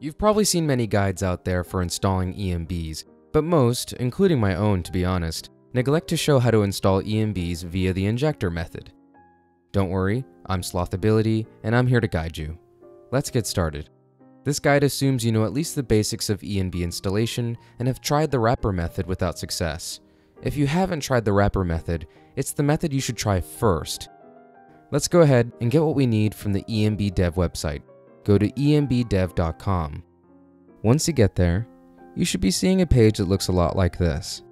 You've probably seen many guides out there for installing ENBs, but most, including my own to be honest, neglect to show how to install ENBs via the injector method. Don't worry, I'm Slothability, and I'm here to guide you. Let's get started. This guide assumes you know at least the basics of ENB installation and have tried the wrapper method without success. If you haven't tried the wrapper method, it's the method you should try first. Let's go ahead and get what we need from the ENB dev website. Go to enbdev.com. Once you get there, you should be seeing a page that looks a lot like this.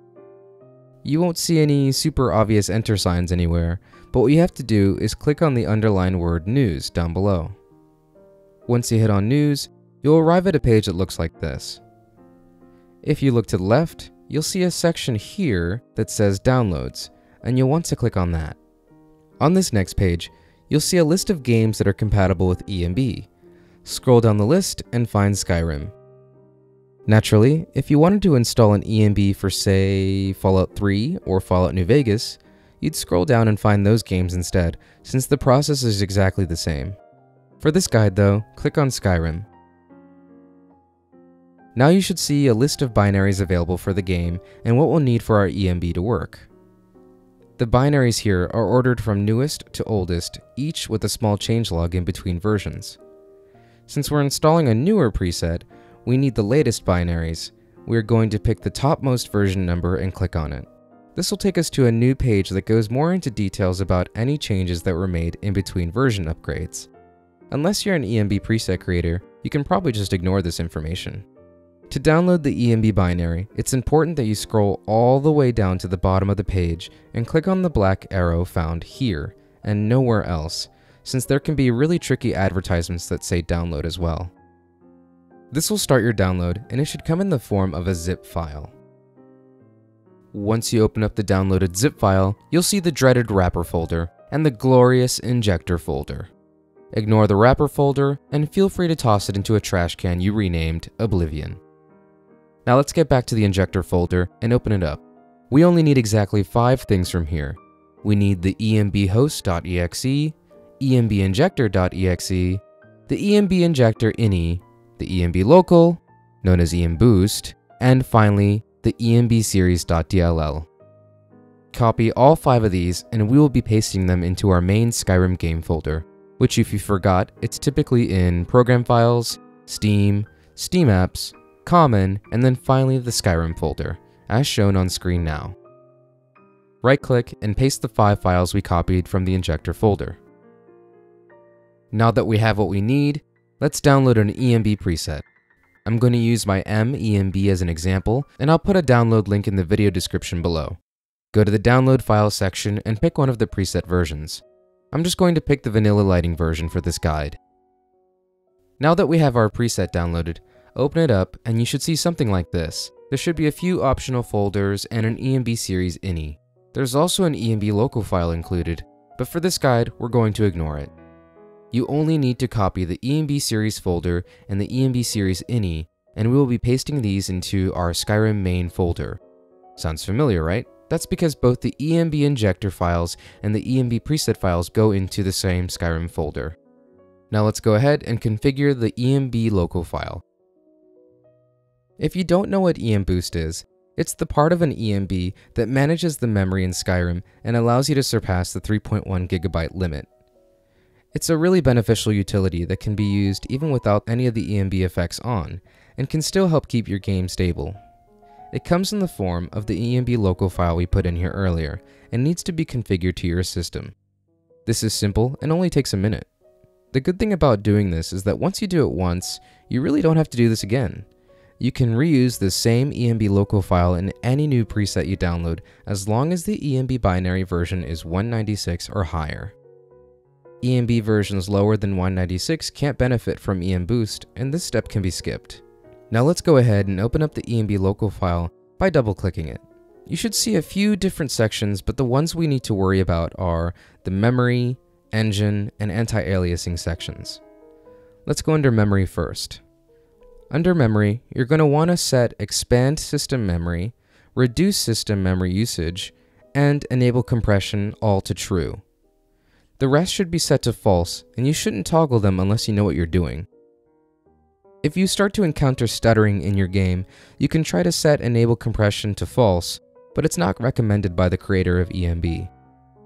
You won't see any super obvious enter signs anywhere, but what you have to do is click on the underlined word news down below. Once you hit on news, you'll arrive at a page that looks like this. If you look to the left, you'll see a section here that says downloads, and you'll want to click on that. On this next page, you'll see a list of games that are compatible with ENB. Scroll down the list and find Skyrim. Naturally, if you wanted to install an ENB for say Fallout 3 or Fallout New Vegas, you'd scroll down and find those games instead, since the process is exactly the same. For this guide though, click on Skyrim. Now you should see a list of binaries available for the game and what we'll need for our ENB to work. The binaries here are ordered from newest to oldest, each with a small changelog in between versions. Since we're installing a newer preset, we need the latest binaries. We're going to pick the topmost version number and click on it. This will take us to a new page that goes more into details about any changes that were made in between version upgrades. Unless you're an ENB preset creator, you can probably just ignore this information. To download the ENB binary, it's important that you scroll all the way down to the bottom of the page and click on the black arrow found here and nowhere else, since there can be really tricky advertisements that say download as well. This will start your download and it should come in the form of a zip file. Once you open up the downloaded zip file, you'll see the dreaded wrapper folder and the glorious injector folder. Ignore the wrapper folder and feel free to toss it into a trash can you renamed Oblivion. Now let's get back to the injector folder and open it up. We only need exactly five things from here. We need the enbhost.exe, enbinjector.exe, the enbinjector ini, the enb local, known as enboost, and finally, the enbseries.dll. Copy all five of these and we will be pasting them into our main Skyrim game folder, which if you forgot, it's typically in Program Files, Steam, Steam Apps, Common, and then finally the Skyrim folder, as shown on screen now. Right-click and paste the five files we copied from the injector folder. Now that we have what we need, let's download an ENB preset. I'm going to use my MENB as an example, and I'll put a download link in the video description below. Go to the download file section and pick one of the preset versions. I'm just going to pick the vanilla lighting version for this guide. Now that we have our preset downloaded, Open it up and you should see something like this. There should be a few optional folders and an ENB series ini. There's also an ENB local file included, but for this guide, we're going to ignore it. You only need to copy the ENB series folder and the ENB series ini, and we will be pasting these into our Skyrim main folder. Sounds familiar, right? That's because both the ENB injector files and the ENB preset files go into the same Skyrim folder. Now let's go ahead and configure the ENB local file. If you don't know what ENBoost is, it's the part of an ENB that manages the memory in Skyrim and allows you to surpass the 3.1 gigabyte limit. It's a really beneficial utility that can be used even without any of the ENB effects on, and can still help keep your game stable. It comes in the form of the ENB local file we put in here earlier, and needs to be configured to your system. This is simple and only takes a minute. The good thing about doing this is that once you do it once, you really don't have to do this again. You can reuse the same ENB local file in any new preset you download as long as the ENB binary version is 196 or higher. ENB versions lower than 196 can't benefit from ENBoost, and this step can be skipped. Now let's go ahead and open up the ENB local file by double-clicking it. You should see a few different sections, but the ones we need to worry about are the memory, engine, and anti-aliasing sections. Let's go under memory first. Under memory, you're going to want to set expand system memory, reduce system memory usage, and enable compression all to true. The rest should be set to false, and you shouldn't toggle them unless you know what you're doing. If you start to encounter stuttering in your game, you can try to set enable compression to false, but it's not recommended by the creator of ENB.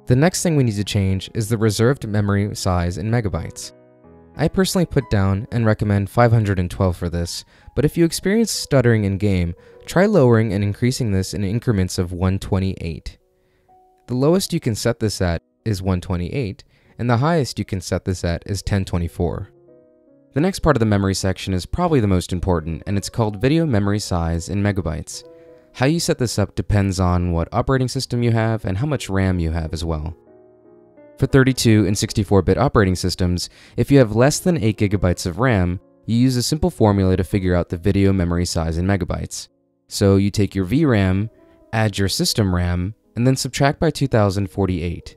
The next thing we need to change is the reserved memory size in megabytes. I personally put down and recommend 512 for this, but if you experience stuttering in game, try lowering and increasing this in increments of 128. The lowest you can set this at is 128, and the highest you can set this at is 1024. The next part of the memory section is probably the most important, and it's called video memory size in megabytes. How you set this up depends on what operating system you have and how much RAM you have as well. For 32 and 64-bit operating systems, if you have less than 8 gigabytes of RAM, you use a simple formula to figure out the video memory size in megabytes. So you take your VRAM, add your system RAM, and then subtract by 2048.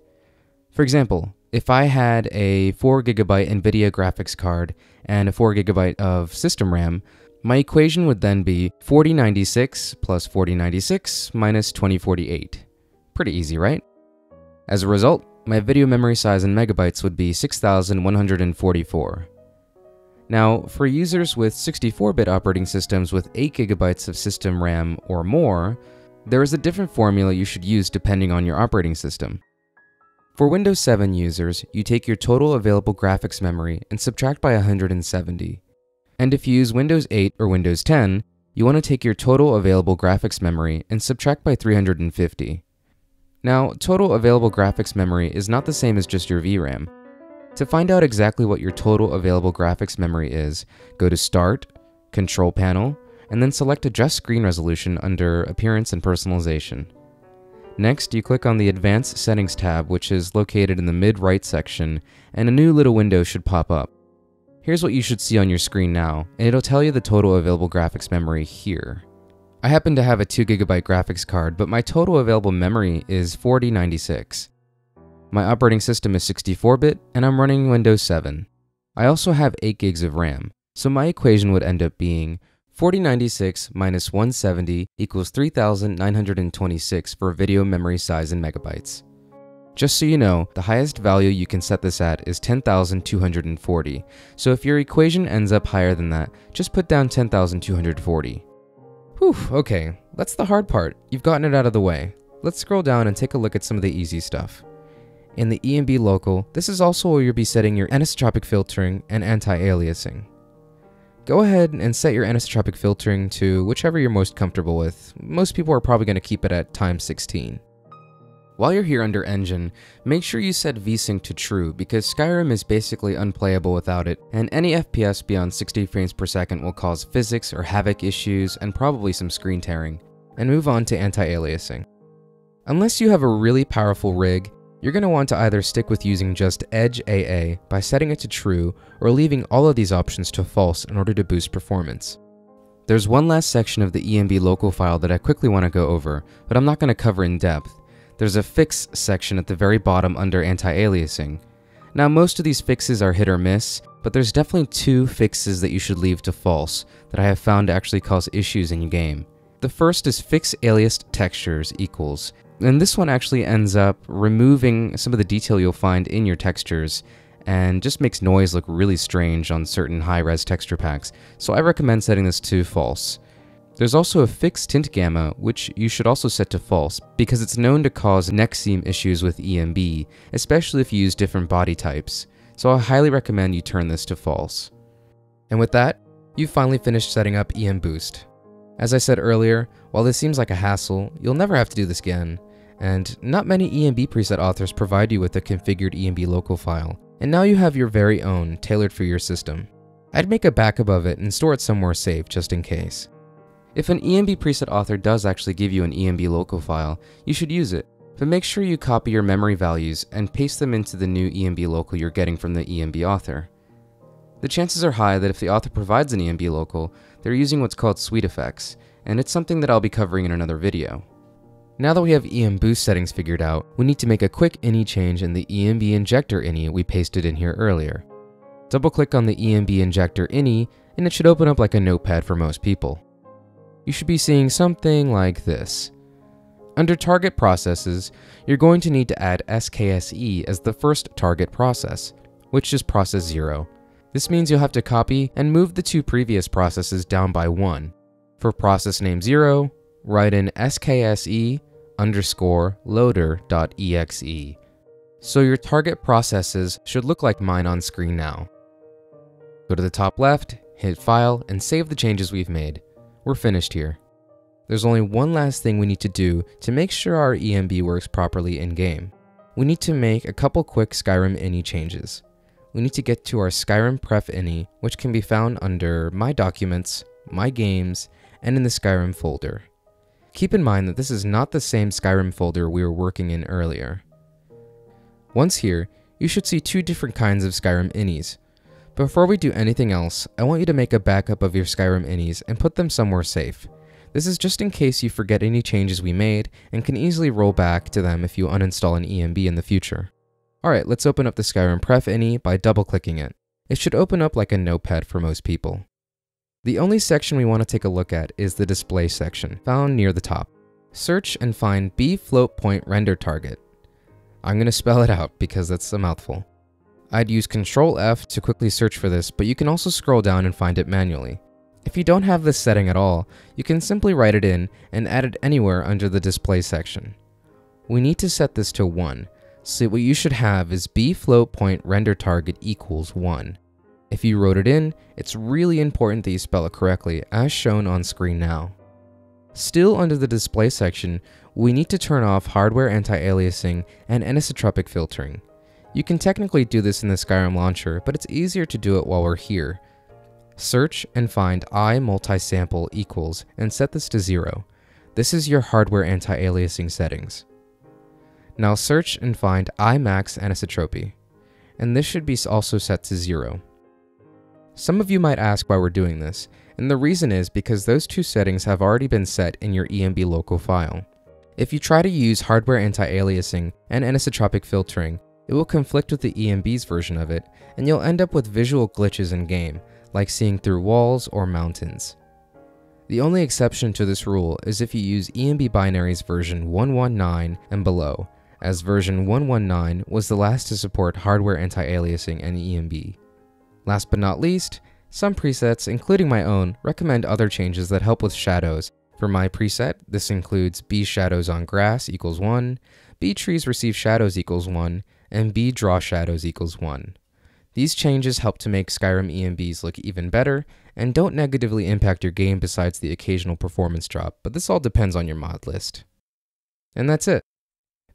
For example, if I had a 4GB NVIDIA graphics card and a 4GB of system RAM, my equation would then be 4096 plus 4096 minus 2048. Pretty easy, right? As a result, my video memory size in megabytes would be 6144. Now, for users with 64-bit operating systems with 8GB of system RAM or more, there is a different formula you should use depending on your operating system. For Windows 7 users, you take your total available graphics memory and subtract by 170. And if you use Windows 8 or Windows 10, you want to take your total available graphics memory and subtract by 350. Now, total available graphics memory is not the same as just your VRAM. To find out exactly what your total available graphics memory is, go to Start, Control Panel, and then select Adjust Screen Resolution under Appearance and Personalization. Next, you click on the Advanced Settings tab, which is located in the mid-right section, and a new little window should pop up. Here's what you should see on your screen now, and it'll tell you the total available graphics memory here. I happen to have a 2GB graphics card, but my total available memory is 4096. My operating system is 64-bit, and I'm running Windows 7. I also have 8 gigs of RAM, so my equation would end up being 4096 minus 170 equals 3926 for video memory size in megabytes. Just so you know, the highest value you can set this at is 10,240, so if your equation ends up higher than that, just put down 10,240. Whew, okay, that's the hard part. You've gotten it out of the way. Let's scroll down and take a look at some of the easy stuff. In the ENB local, this is also where you'll be setting your anisotropic filtering and anti-aliasing. Go ahead and set your anisotropic filtering to whichever you're most comfortable with. Most people are probably going to keep it at times 16. While you're here under Engine, make sure you set VSync to true because Skyrim is basically unplayable without it, and any FPS beyond 60 frames per second will cause physics or Havok issues and probably some screen tearing. And move on to anti-aliasing. Unless you have a really powerful rig, you're going to want to either stick with using just Edge AA by setting it to true or leaving all of these options to false in order to boost performance. There's one last section of the ENB local file that I quickly want to go over, but I'm not going to cover in depth. There's a fix section at the very bottom under anti-aliasing. Now most of these fixes are hit or miss, but there's definitely two fixes that you should leave to false that I have found to actually cause issues in game. The first is fix aliased textures equals, and this one actually ends up removing some of the detail you'll find in your textures and just makes noise look really strange on certain high-res texture packs, so I recommend setting this to false. There's also a fixed tint gamma, which you should also set to false, because it's known to cause neck seam issues with ENB, especially if you use different body types, so I highly recommend you turn this to false. And with that, you've finally finished setting up ENBoost. As I said earlier, while this seems like a hassle, you'll never have to do this again, and not many ENB preset authors provide you with a configured ENB local file, and now you have your very own, tailored for your system. I'd make a backup of it and store it somewhere safe just in case. If an ENB preset author does actually give you an ENB local file, you should use it, but make sure you copy your memory values and paste them into the new ENB local you're getting from the ENB author. The chances are high that if the author provides an ENB local, they're using what's called SweetFX, and it's something that I'll be covering in another video. Now that we have ENBoost settings figured out, we need to make a quick INI change in the ENB injector INI we pasted in here earlier. Double click on the ENB injector INI and it should open up like a notepad for most people. You should be seeing something like this. Under target processes, you're going to need to add SKSE as the first target process, which is process 0. This means you'll have to copy and move the two previous processes down by one. For process name 0, write in skse underscore loader.exe. So your target processes should look like mine on screen now. Go to the top left, hit File, and save the changes we've made. We're finished here. There's only one last thing we need to do to make sure our ENB works properly in-game. We need to make a couple quick Skyrim ini changes. We need to get to our Skyrim pref ini, which can be found under My Documents, My Games, and in the Skyrim folder. Keep in mind that this is not the same Skyrim folder we were working in earlier. Once here, you should see two different kinds of Skyrim inis. Before we do anything else, I want you to make a backup of your Skyrim inis and put them somewhere safe. This is just in case you forget any changes we made and can easily roll back to them if you uninstall an ENB in the future. Alright, let's open up the Skyrim Pref ini by double clicking it. It should open up like a notepad for most people. The only section we want to take a look at is the display section, found near the top. Search and find B float point render target. I'm going to spell it out because that's a mouthful. I'd use Ctrl F to quickly search for this, but you can also scroll down and find it manually. If you don't have this setting at all, you can simply write it in and add it anywhere under the display section. We need to set this to 1, so what you should have is b float point render target equals 1. If you wrote it in, it's really important that you spell it correctly as shown on screen now. Still under the display section, we need to turn off hardware anti-aliasing and anisotropic filtering. You can technically do this in the Skyrim launcher, but it's easier to do it while we're here. Search and find i multisample equals and set this to 0. This is your hardware anti-aliasing settings. Now search and find i max anisotropy, and this should be also set to 0. Some of you might ask why we're doing this, and the reason is because those two settings have already been set in your ENB local file. If you try to use hardware anti-aliasing and anisotropic filtering, it will conflict with the ENB's version of it, and you'll end up with visual glitches in game, like seeing through walls or mountains. The only exception to this rule is if you use ENB binaries version 119 and below, as version 119 was the last to support hardware anti-aliasing and ENB. Last but not least, some presets, including my own, recommend other changes that help with shadows. For my preset, this includes B shadows on grass equals 1, B trees receive shadows equals 1, and B draw shadows equals 1. These changes help to make Skyrim ENBs look even better and don't negatively impact your game besides the occasional performance drop, but this all depends on your mod list. And that's it.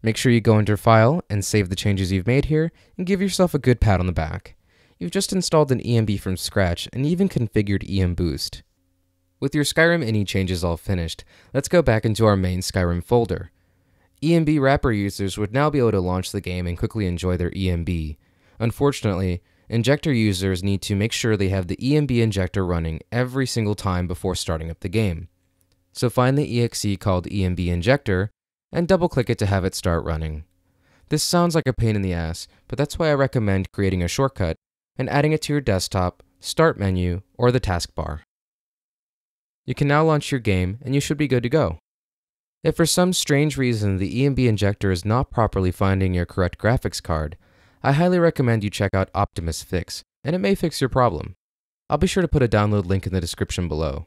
Make sure you go into File and save the changes you've made here and give yourself a good pat on the back. You've just installed an ENB from scratch and even configured ENBoost. With your Skyrim ini changes all finished, let's go back into our main Skyrim folder. ENB wrapper users would now be able to launch the game and quickly enjoy their ENB. Unfortunately, injector users need to make sure they have the ENB injector running every single time before starting up the game. So find the exe called ENB injector and double click it to have it start running. This sounds like a pain in the ass, but that's why I recommend creating a shortcut and adding it to your desktop, start menu, or the taskbar. You can now launch your game and you should be good to go. If for some strange reason the ENB injector is not properly finding your correct graphics card, I highly recommend you check out Optimus Fix, and it may fix your problem. I'll be sure to put a download link in the description below.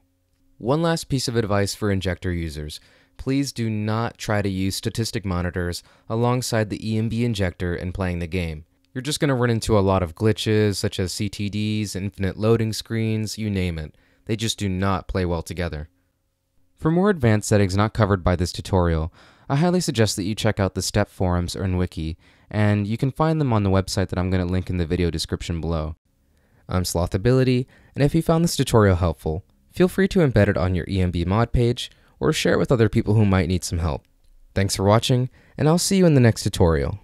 One last piece of advice for injector users. Please do not try to use statistic monitors alongside the ENB injector in playing the game. You're just going to run into a lot of glitches such as CTDs, infinite loading screens, you name it. They just do not play well together. For more advanced settings not covered by this tutorial, I highly suggest that you check out the STEP forums or Wiki, and you can find them on the website that I'm going to link in the video description below. I'm Slothability, and if you found this tutorial helpful, feel free to embed it on your ENB mod page or share it with other people who might need some help. Thanks for watching, and I'll see you in the next tutorial.